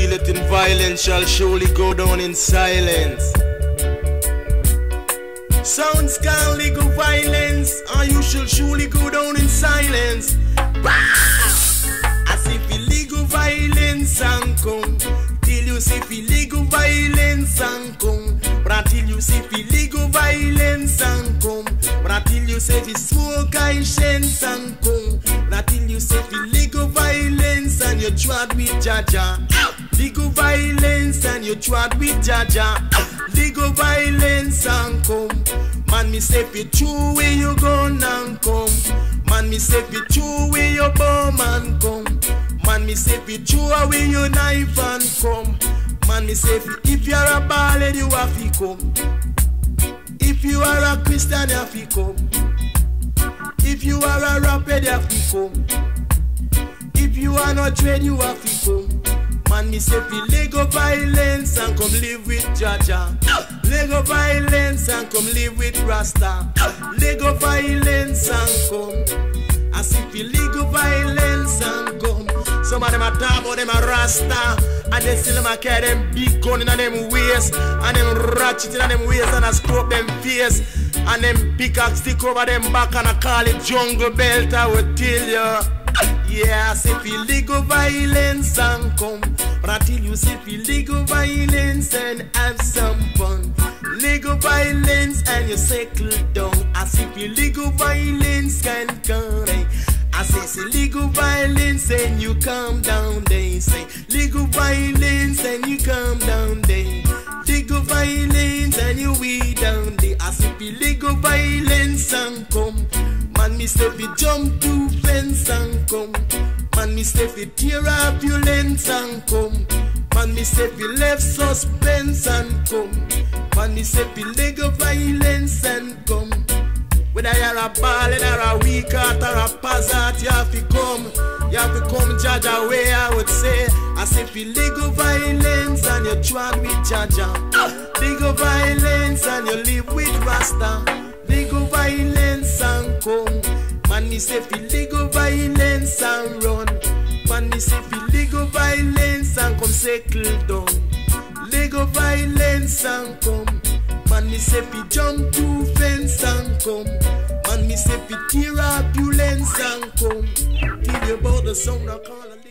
feel it in violence shall surely go down in silence. Sounds can legal violence, and you shall surely go down in silence. As if illegal violence and come, till you see illegal violence and come. But until you see illegal violence and come, but until you say the smoke conscience and come, but until you say illegal violence and you trod with Jah Jah, violence and you trod with Jah Jah, legal violence and come. Man, me say fi true where you gun and come. Man, me say fi true where your bomb and come. Man, me say fi true where your knife and come. Man, me say if you're a ballad you have to come. If you are a Christian you have to come. If you are a rapper you have to come. If you are not trained you have to come. Man, me say fi Leggo violence and come live with Jaja. Leggo violence and come live with Rasta. Leggo violence and come. I see fi Leggo violence and come. Some of them a talk about them a Rasta. And they still them carry them big gun in them waist. And them ratchet in them waist and a stroke them face. And them pickaxe stick over them back and I call it jungle belt. I will tell you. Yeah, say feel legal violence and come. But until you say feel legal violence and have some fun. Legal violence and you settle down. I say feel legal violence can come. I say say legal violence and you calm down. They say legal violence and you calm down. They legal violence and you weed down. They I say feel legal violence and come. Man, me say fi jump to fence and come. Man, me say fi tear up your lens and come. Man, me say fi left suspense and come. Man, me say fi leg of violence and come. Whether you're a ballad or a weak heart or a pazzard, you have to come. You have to come judge away, I would say. I say fi legal violence and you trod with Jah Jah. Legal violence and you live with Rasta. Man, me say fi legal violence and run. Man, me say fi legal violence and come settle down. Legal violence and come. Man, me say fi jump to fence and come. Man, me say fi tear lens and come. You about the sound I call.